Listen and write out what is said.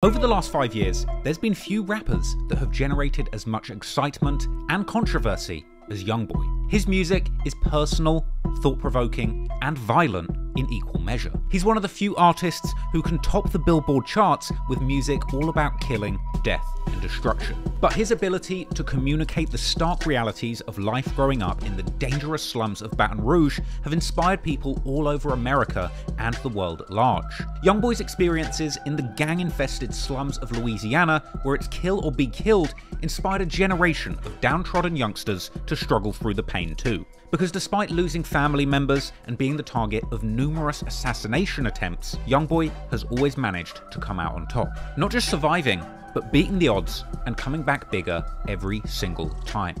Over the last five years, there's been few rappers that have generated as much excitement and controversy as Youngboy. His music is personal, thought provoking, and violent in equal measure. He's one of the few artists who can top the Billboard charts with music all about killing, death, and destruction. But his ability to communicate the stark realities of life growing up in the dangerous slums of Baton Rouge have inspired people all over America and the world at large. Youngboy's experiences in the gang infested slums of Louisiana, where it's kill or be killed, inspired a generation of downtrodden youngsters to struggle through the pain too. Because despite losing family members and being the target of numerous assassination attempts, Youngboy has always managed to come out on top. Not just surviving, but beating the odds and coming back bigger every single time.